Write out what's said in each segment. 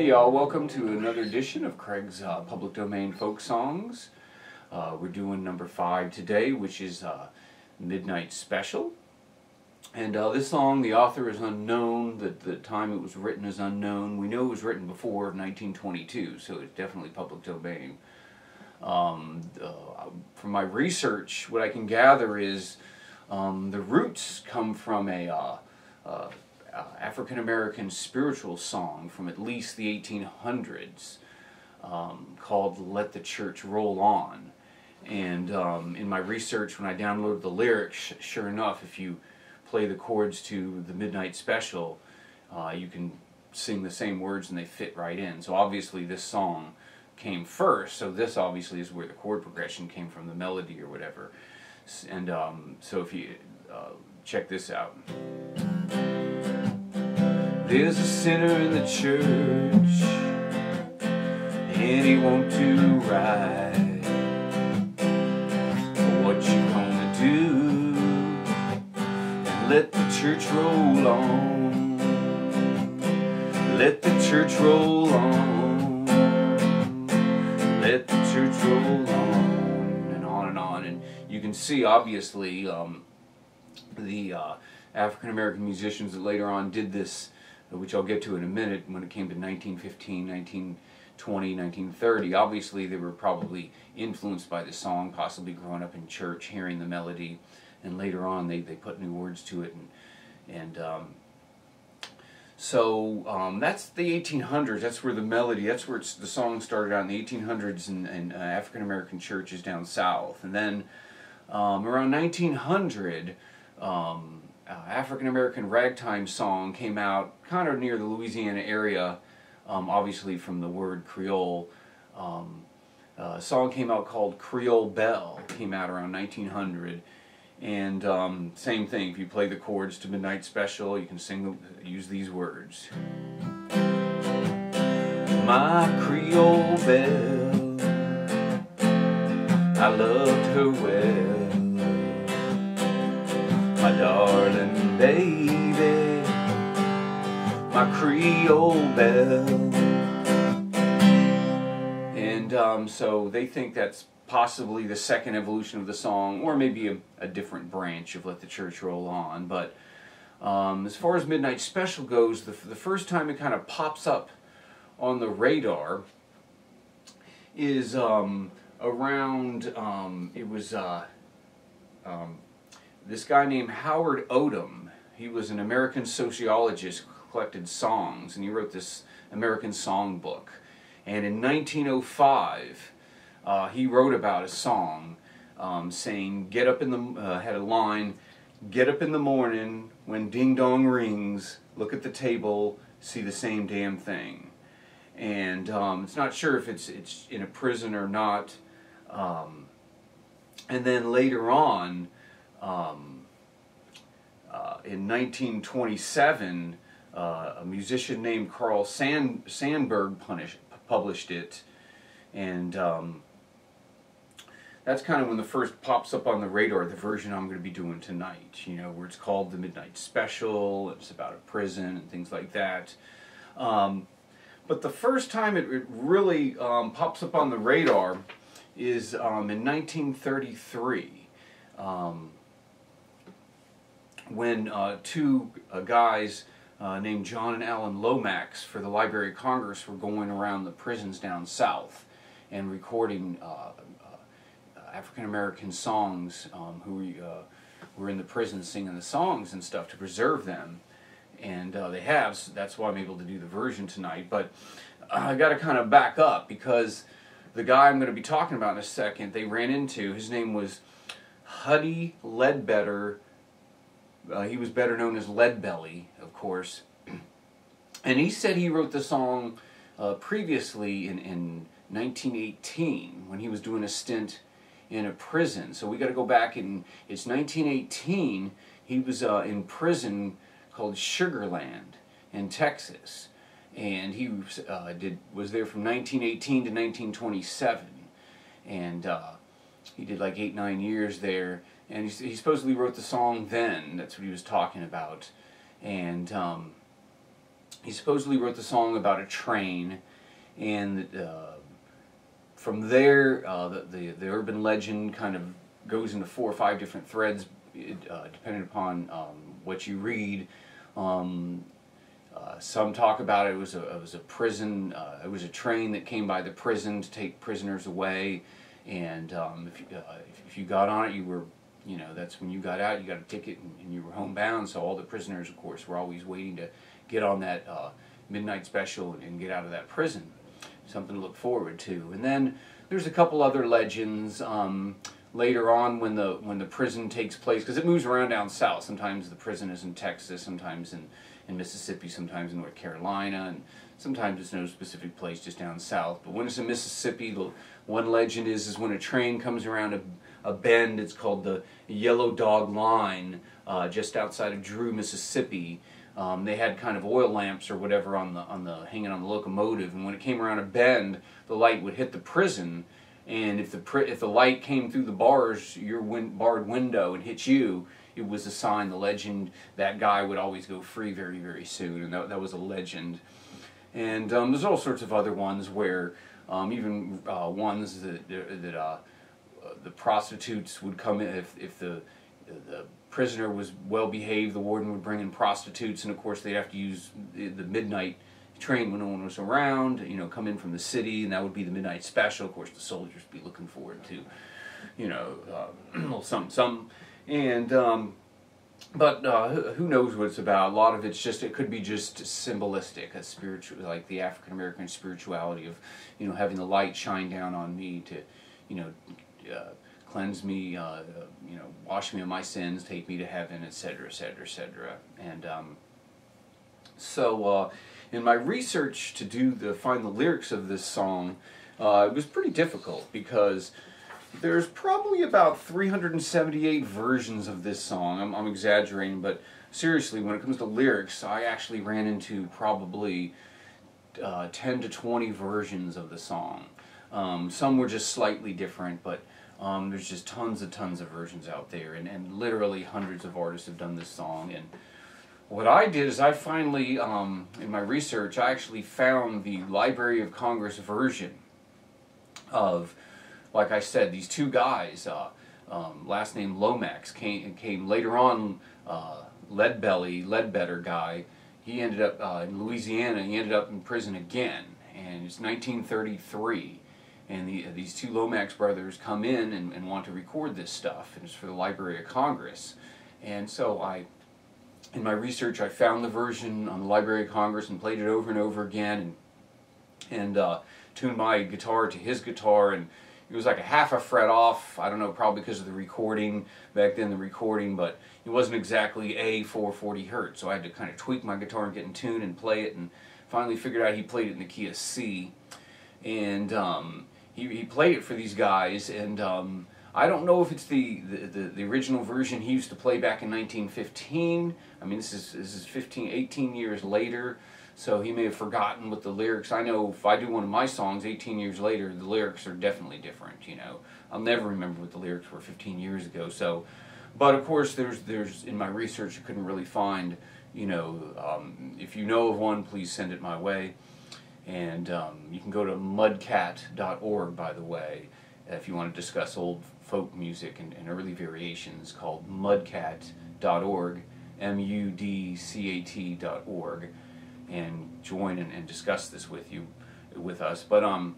Hey y'all, welcome to another edition of Craig's uh, Public Domain Folk Songs. Uh, we're doing number five today, which is uh, Midnight Special. And uh, this song, the author is unknown, the, the time it was written is unknown. We know it was written before 1922, so it's definitely public domain. Um, uh, from my research, what I can gather is um, the roots come from a uh, African American spiritual song from at least the 1800s um, called Let the Church Roll On. And um, in my research, when I downloaded the lyrics, sure enough, if you play the chords to the Midnight Special, uh, you can sing the same words and they fit right in. So obviously this song came first, so this obviously is where the chord progression came from, the melody or whatever. And um, so if you uh, check this out. There's a sinner in the church, and he won't do right. But what you gonna do? And let the church roll on. Let the church roll on. Let the church roll on, and on and on. And you can see, obviously, um, the uh, African American musicians that later on did this which I'll get to in a minute, when it came to 1915, 1920, 1930, obviously they were probably influenced by the song, possibly growing up in church, hearing the melody, and later on they, they put new words to it. And, and um, so um, that's the 1800s, that's where the melody, that's where the song started out in the 1800s in, in uh, African American churches down south. And then um, around 1900, um, uh, African American ragtime song came out kind of near the Louisiana area, um, obviously from the word Creole. Um, uh, a song came out called Creole Belle, came out around 1900. And um, same thing, if you play the chords to Midnight Special, you can sing, the, use these words. My Creole Belle, I loved her well my darling baby, my Creole belle. And um, so they think that's possibly the second evolution of the song, or maybe a, a different branch of Let the Church Roll On. But um, as far as Midnight Special goes, the, the first time it kind of pops up on the radar is um, around, um, it was uh, um, this guy named Howard Odum. He was an American sociologist collected songs, and he wrote this American Songbook. And in 1905, uh, he wrote about a song um, saying, "Get up in the," uh, had a line, "Get up in the morning when ding dong rings, look at the table, see the same damn thing." And um, it's not sure if it's it's in a prison or not. Um, and then later on, um, uh, in 1927, uh, a musician named Carl Sand Sandburg punish, published it, and um, that's kind of when the first pops up on the radar, the version I'm going to be doing tonight, you know, where it's called the Midnight Special, it's about a prison and things like that. Um, but the first time it, it really um, pops up on the radar is um, in 1933 when uh, two uh, guys uh, named John and Alan Lomax for the Library of Congress were going around the prisons down south and recording uh, uh, African American songs um, who were in the prison singing the songs and stuff to preserve them. And they have, so that's why I'm able to do the version tonight. But I got to kind of back up because the guy I'm going to be talking about in a second, they ran into, his name was Huddie Ledbetter uh, he was better known as Leadbelly, of course. And he said he wrote the song uh, previously in, in 1918 when he was doing a stint in a prison. So we got to go back and it's 1918. He was uh, in prison called Sugarland in Texas, and he uh, did was there from 1918 to 1927, and uh, he did like eight nine years there and he, he supposedly wrote the song then. That's what he was talking about, and um, he supposedly wrote the song about a train, and uh, from there, uh, the, the, the urban legend kind of goes into four or five different threads, uh, depending upon um, what you read. Um, uh, some talk about it, it was a, it was a prison, uh, it was a train that came by the prison to take prisoners away, and um, if, you, uh, if, you got on it, you were you know, that's when you got out, you got a ticket and, and, you were homebound. So all the prisoners, of course, were always waiting to get on that uh, midnight special and, and, get out of that prison. Something to look forward to. And then there's a couple other legends um, later on when the when the prison takes place because it moves around down south. Sometimes the prison is in Texas, sometimes in in Mississippi, sometimes in North Carolina, and sometimes it's no specific place, just down south. But when it's in Mississippi, the one legend is is when a train comes around a, a bend. It's called the Yellow Dog Line, uh, just outside of Drew, Mississippi. Um, they had kind of oil lamps or whatever on the on the hanging on the locomotive, and when it came around a bend, the light would hit the prison, and if the if the light came through the bars, your win barred window, and hit you, it was a sign, the legend that guy would always go free very very soon, and that that was a legend. And um, there's all sorts of other ones where um, even uh, ones that that uh, the prostitutes would come in if if the the prisoner was well behaved, the warden would bring in prostitutes, and of course they'd have to use the, the, midnight train when no one was around. You know, come in from the city, and that would be the midnight special. Of course, the soldiers would be looking forward to, you know, uh, some some, and um, but uh, who knows what it's about? A lot of it's just it could be just symbolistic, a spiritual, like the African American spirituality of, you know, having the light shine down on me to, you know. Uh, cleanse me, uh, you know, wash me of my sins, take me to heaven, etc., etc., etc. And um, so, uh, in my research to do the find the lyrics of this song, uh, it was pretty difficult because there's probably about 378 versions of this song. I'm, I'm exaggerating, but seriously, when it comes to lyrics, I actually ran into probably uh, 10 to 20 versions of the song. Um, some were just slightly different, but um, there's just tons and tons of versions out there, and, and literally hundreds of artists have done this song. And what I did is I finally, um, in my research, I actually found the Library of Congress version of, like I said, these two guys, uh, um, last name Lomax, came, came later on, uh, Leadbelly, Ledbetter guy, he ended up uh, in Louisiana, he ended up in prison again, and it's 1933 and the, these two Lomax brothers come in and, and want to record this stuff, and it's for the Library of Congress. And so I, in my research, I found the version on the Library of Congress and played it over and over again, and, and uh, tuned my guitar to his guitar, and it was like a half a fret off. I don't know, probably because of the recording back then, the recording, but it wasn't exactly a 440 hertz. So I had to kind of tweak my guitar and get in tune and play it, and finally figured out he played it in the key of C. And um, he, he played it for these guys, and um, I don't know if it's the, the, the, the, original version he used to play back in 1915. I mean, this is, this is 15, 18 years later, so he may have forgotten what the lyrics. I know if I do one of my songs 18 years later, the lyrics are definitely different, you know. I'll never remember what the lyrics were 15 years ago, so... But of course, there's, there's in my research, I couldn't really find, you know, um, if you know of one, please send it my way. And um, you can go to mudcat.org, by the way, if you want to discuss old folk music and, and early variations, called mudcat.org, M-U-D-C-A-T.org, and join and, and discuss this with you, with us. But um,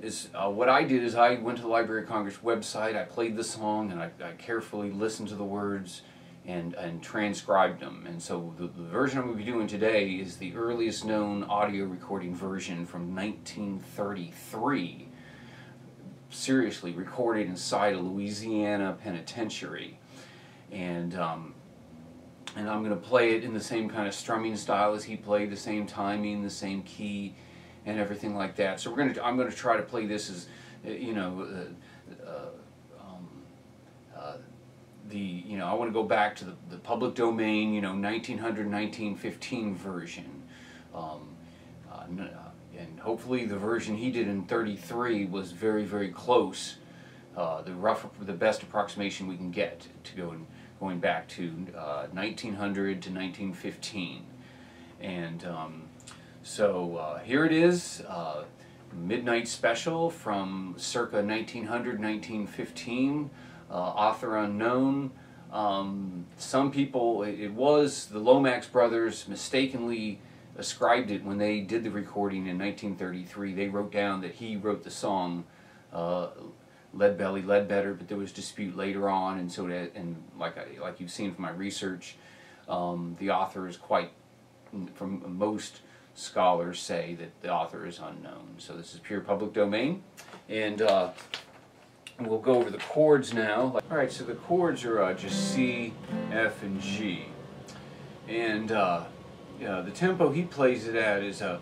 is uh, what I did is I went to the Library of Congress website, I played the song, and I, I carefully listened to the words and, and transcribed them. And so the, the version I'm going to be doing today is the earliest known audio recording version from 1933, seriously recorded inside a Louisiana penitentiary. And um, and I'm going to play it in the same kind of strumming style as he played, the same timing, the same key, and everything like that. So we're going to I'm going to try to play this as you know. Uh, uh, the, you know, I want to go back to the, the public domain, you know, 1900, 1915 version. Um, uh, uh, and hopefully the version he did in 33 was very, very close. Uh, the rough, the best approximation we can get to go in, going back to uh, 1900 to 1915. And um, so uh, here it is, uh, Midnight Special from circa 1900, 1915, uh, author unknown. Um, some people, it, it was the Lomax brothers mistakenly ascribed it when they did the recording in 1933. They wrote down that he wrote the song uh, Lead Belly, Ledbetter, but there was dispute later on, and so that, and like I, like you've seen from my research, um, the author is quite, from most scholars say that the author is unknown. So this is pure public domain, and uh, we'll go over the chords now. All right, so the chords are uh, just C, F, and G, and uh, the tempo he plays it at is a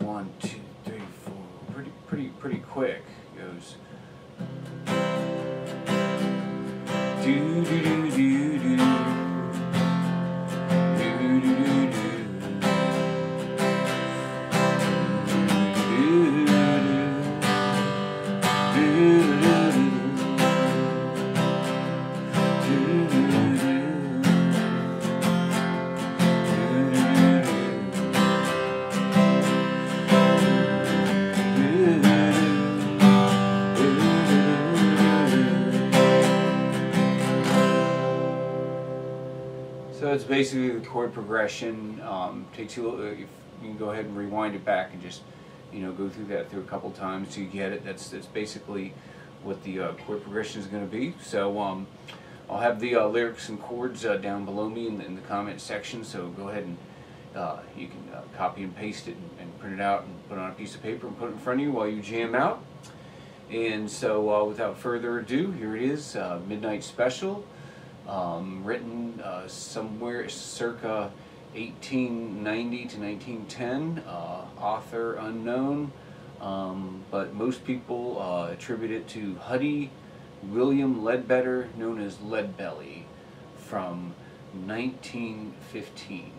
one, two, three, four, pretty, pretty, pretty quick. It goes. Do do do do chord progression. Um, takes you. you can go ahead and rewind it back and just, you know, go through that through a couple times to get it. That's that's basically what the uh, chord progression is going to be. So um, I'll have the uh, lyrics and chords uh, down below me in the, in the comment section. So go ahead and uh, you can uh, copy and paste it and, and print it out and put it on a piece of paper and put it in front of you while you jam out. And so, without further ado, here it is Midnight Special, um, written uh, somewhere circa 1890 to 1910. Uh, author unknown, um, but most people uh, attribute it to Huddie William Ledbetter, known as Leadbelly, from 1915.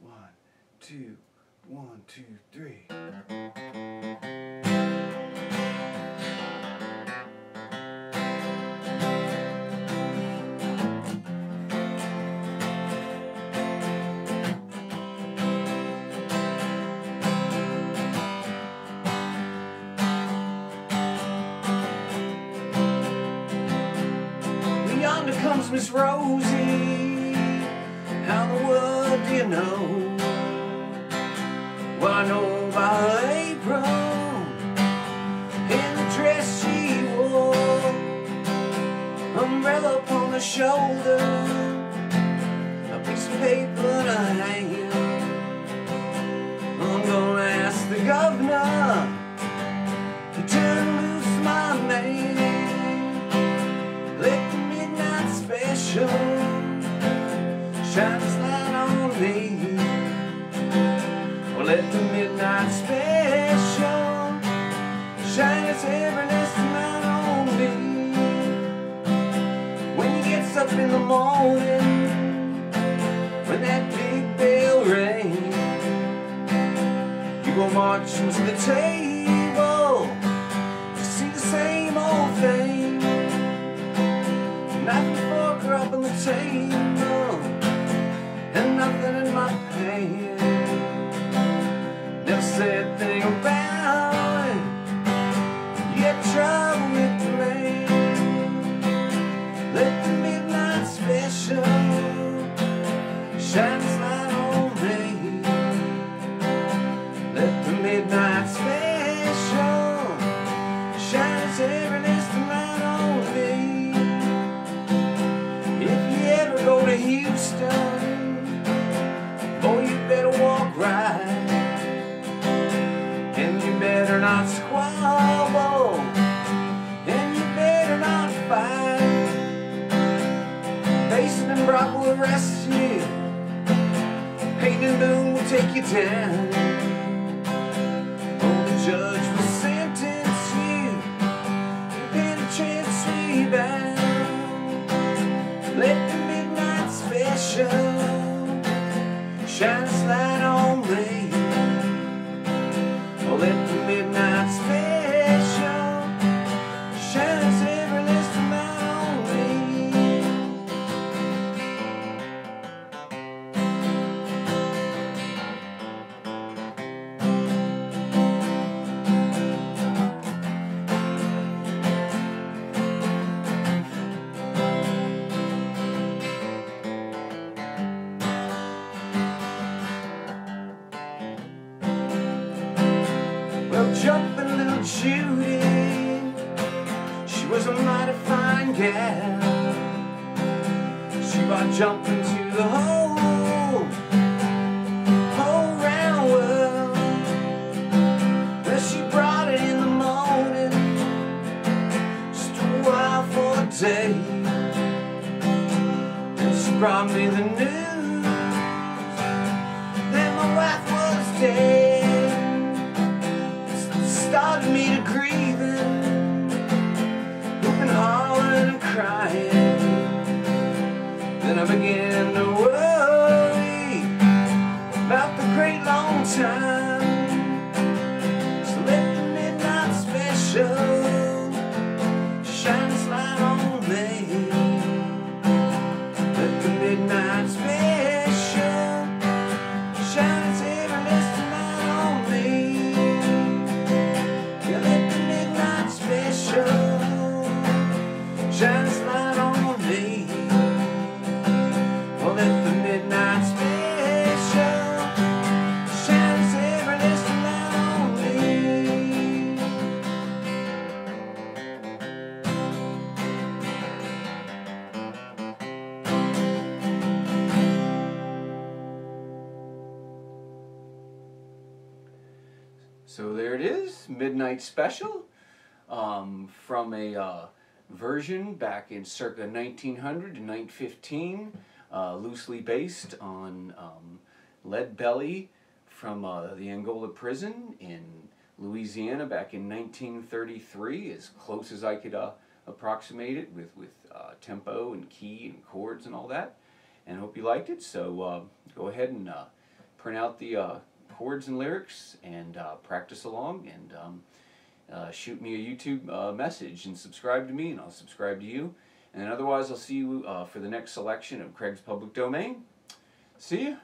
One, two, one, two, three. Yonder comes Miss Rosie. How in the world do you know? Well, I know by apron and the dress she wore, umbrella upon her shoulder, a piece of paper in her hand. I'm gonna ask the governor special shine its light on me. Well, let the midnight special shine its everlasting light on me. When he gets up in the morning, when that big bell rings, you go marching to the table table, and nothing in my hand. Never said a thing about Boone She brought it is, Midnight Special, um, from a uh, version back in circa 1900 to 1915, uh, loosely based on um, Lead Belly from uh, the Angola prison in Louisiana back in 1933, as close as I could uh, approximate it with, with uh, tempo and key and chords and all that. And hope you liked it, so uh, go ahead and print out the chords and lyrics and uh, practice along and um, uh, shoot me a YouTube uh, message and subscribe to me and I'll subscribe to you. And otherwise I'll see you uh, for the next selection of Craig's Public Domain. See you.